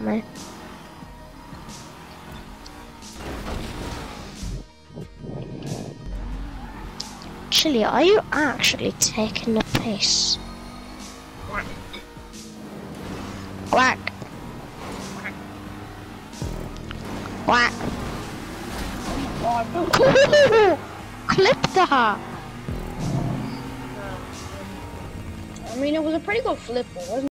me. Chili, are you actually taking the piss? Quack. Quack. Clip that. I mean, it was a pretty good flip, wasn't it?